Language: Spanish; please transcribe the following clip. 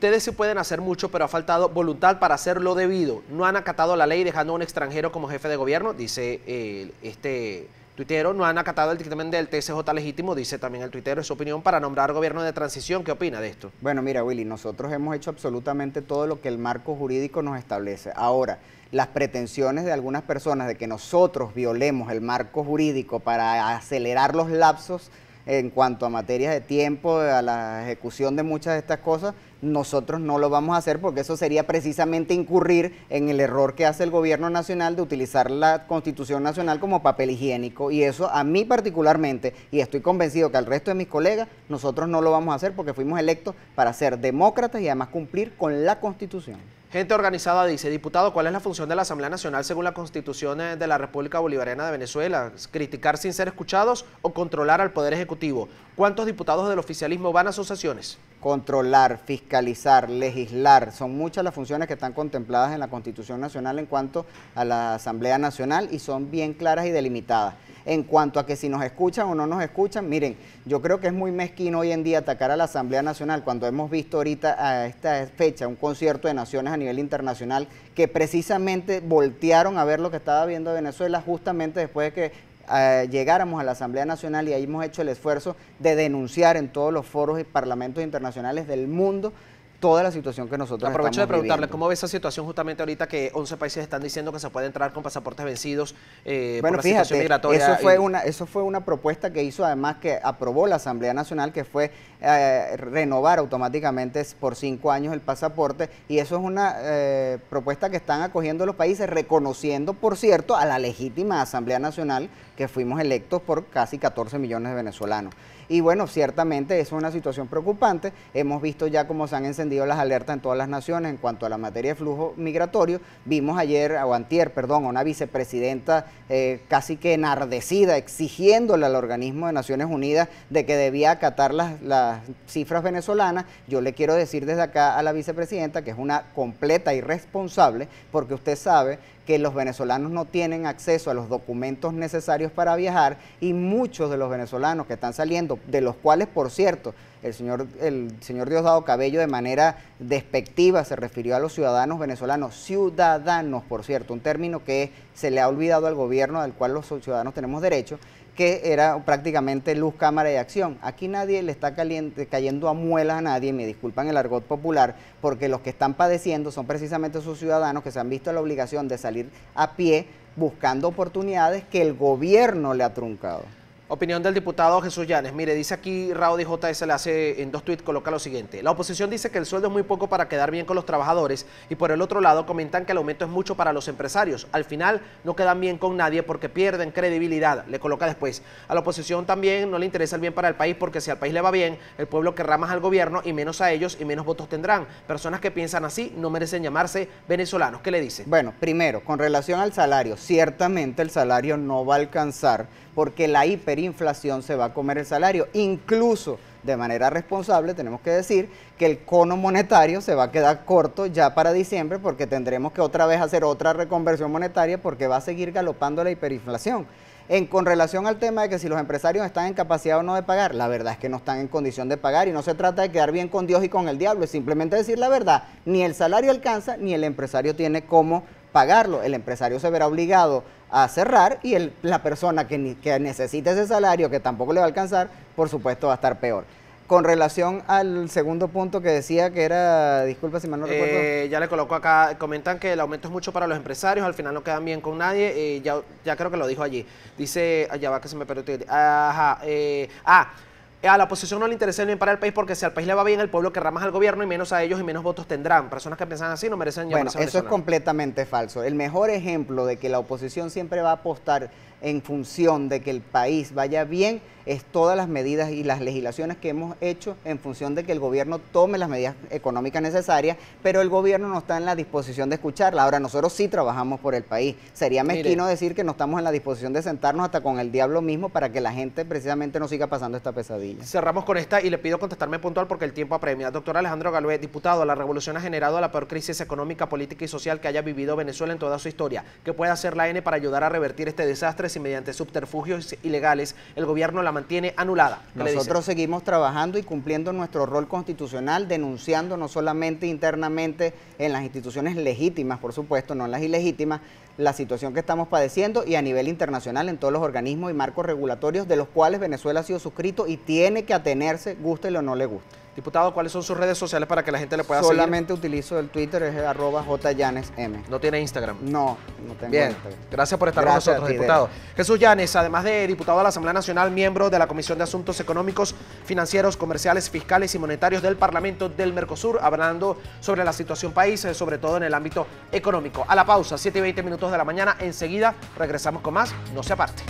Ustedes sí pueden hacer mucho, pero ha faltado voluntad para hacerlo debido. No han acatado la ley dejando a un extranjero como jefe de gobierno, dice eh, este tuitero. No han acatado el dictamen del TSJ legítimo, dice también el tuitero, es su opinión para nombrar gobierno de transición. ¿Qué opina de esto? Bueno, mira, Willy, nosotros hemos hecho absolutamente todo lo que el marco jurídico nos establece. Ahora, las pretensiones de algunas personas de que nosotros violemos el marco jurídico para acelerar los lapsos en cuanto a materias de tiempo, a la ejecución de muchas de estas cosas, nosotros no lo vamos a hacer porque eso sería precisamente incurrir en el error que hace el gobierno nacional de utilizar la constitución nacional como papel higiénico y eso a mí particularmente y estoy convencido que al resto de mis colegas nosotros no lo vamos a hacer porque fuimos electos para ser demócratas y además cumplir con la constitución. Gente organizada dice, diputado, ¿cuál es la función de la Asamblea Nacional según la Constitución eh, de la República Bolivariana de Venezuela? ¿Criticar sin ser escuchados o controlar al Poder Ejecutivo? ¿Cuántos diputados del oficialismo van a sus sesiones? Controlar, fiscalizar, legislar, son muchas las funciones que están contempladas en la Constitución Nacional en cuanto a la Asamblea Nacional y son bien claras y delimitadas en cuanto a que si nos escuchan o no nos escuchan. Miren, yo creo que es muy mezquino hoy en día atacar a la Asamblea Nacional cuando hemos visto ahorita a esta fecha un concierto de naciones a nivel internacional que precisamente voltearon a ver lo que estaba viendo Venezuela justamente después de que eh, llegáramos a la Asamblea Nacional y ahí hemos hecho el esfuerzo de denunciar en todos los foros y parlamentos internacionales del mundo toda la situación que nosotros Aprovecho de preguntarle, ¿cómo ve esa situación justamente ahorita que 11 países están diciendo que se puede entrar con pasaportes vencidos eh, bueno, por la situación migratoria? Eso fue, una, eso fue una propuesta que hizo además que aprobó la Asamblea Nacional, que fue eh, renovar automáticamente por cinco años el pasaporte y eso es una eh, propuesta que están acogiendo los países, reconociendo, por cierto, a la legítima Asamblea Nacional que fuimos electos por casi 14 millones de venezolanos. Y bueno, ciertamente es una situación preocupante. Hemos visto ya cómo se han encendido las alertas en todas las naciones en cuanto a la materia de flujo migratorio. Vimos ayer, o antier, perdón, a una vicepresidenta eh, casi que enardecida, exigiéndole al organismo de Naciones Unidas de que debía acatar las, las cifras venezolanas. Yo le quiero decir desde acá a la vicepresidenta que es una completa irresponsable, porque usted sabe que los venezolanos no tienen acceso a los documentos necesarios para viajar y muchos de los venezolanos que están saliendo, de los cuales, por cierto, el señor, el señor Diosdado Cabello de manera despectiva se refirió a los ciudadanos venezolanos, ciudadanos, por cierto, un término que se le ha olvidado al gobierno, al cual los ciudadanos tenemos derecho, que era prácticamente luz, cámara y acción. Aquí nadie le está caliente, cayendo a muelas a nadie, me disculpan el argot popular, porque los que están padeciendo son precisamente esos ciudadanos que se han visto la obligación de salir a pie buscando oportunidades que el gobierno le ha truncado. Opinión del diputado Jesús Llanes. Mire, dice aquí Raudy JS, le hace en dos tweets, coloca lo siguiente. La oposición dice que el sueldo es muy poco para quedar bien con los trabajadores y por el otro lado comentan que el aumento es mucho para los empresarios. Al final no quedan bien con nadie porque pierden credibilidad. Le coloca después. A la oposición también no le interesa el bien para el país porque si al país le va bien, el pueblo querrá más al gobierno y menos a ellos y menos votos tendrán. Personas que piensan así no merecen llamarse venezolanos. ¿Qué le dice? Bueno, primero, con relación al salario, ciertamente el salario no va a alcanzar porque la hiperinflación se va a comer el salario. Incluso de manera responsable tenemos que decir que el cono monetario se va a quedar corto ya para diciembre porque tendremos que otra vez hacer otra reconversión monetaria porque va a seguir galopando la hiperinflación. En, con relación al tema de que si los empresarios están en capacidad o no de pagar, la verdad es que no están en condición de pagar y no se trata de quedar bien con Dios y con el diablo, es simplemente decir la verdad, ni el salario alcanza ni el empresario tiene cómo pagarlo. El empresario se verá obligado a cerrar y el, la persona que, que necesita ese salario, que tampoco le va a alcanzar, por supuesto va a estar peor. Con relación al segundo punto que decía que era, disculpa si mal no recuerdo. Eh, ya le coloco acá, comentan que el aumento es mucho para los empresarios, al final no quedan bien con nadie, eh, ya, ya creo que lo dijo allí. Dice, allá va que se me perdió. Ajá, eh, ah, a la oposición no le interesa el bien para el país porque si al país le va bien, el pueblo querrá más al gobierno y menos a ellos y menos votos tendrán. Personas que piensan así no merecen llamarse Bueno, eso es completamente falso. El mejor ejemplo de que la oposición siempre va a apostar en función de que el país vaya bien es todas las medidas y las legislaciones que hemos hecho en función de que el gobierno tome las medidas económicas necesarias, pero el gobierno no está en la disposición de escucharla. Ahora, nosotros sí trabajamos por el país. Sería mezquino decir que no estamos en la disposición de sentarnos hasta con el diablo mismo para que la gente precisamente no siga pasando esta pesadilla. Cerramos con esta y le pido contestarme puntual porque el tiempo apremia. Doctor Alejandro Galvez, diputado, la revolución ha generado la peor crisis económica, política y social que haya vivido Venezuela en toda su historia. ¿Qué puede hacer la N para ayudar a revertir este desastre si mediante subterfugios ilegales el gobierno la mantiene anulada? Nosotros seguimos trabajando y cumpliendo nuestro rol constitucional, denunciando no solamente internamente en las instituciones legítimas, por supuesto, no en las ilegítimas, la situación que estamos padeciendo y a nivel internacional en todos los organismos y marcos regulatorios de los cuales Venezuela ha sido suscrito y tiene que atenerse, guste o no le guste. Diputado, ¿cuáles son sus redes sociales para que la gente le pueda seguir? Solamente utilizo el Twitter, es arroba jyanesm. ¿No tiene Instagram? No, no tengo Bien, gracias por estar con nosotros, diputado. Jesús Llanes, además de diputado de la Asamblea Nacional, miembro de la Comisión de Asuntos Económicos, Financieros, Comerciales, Fiscales y Monetarios del Parlamento del Mercosur, hablando sobre la situación país, eh, sobre todo en el ámbito económico. A la pausa, 7 y 20 minutos de la mañana, enseguida regresamos con más, no se aparte.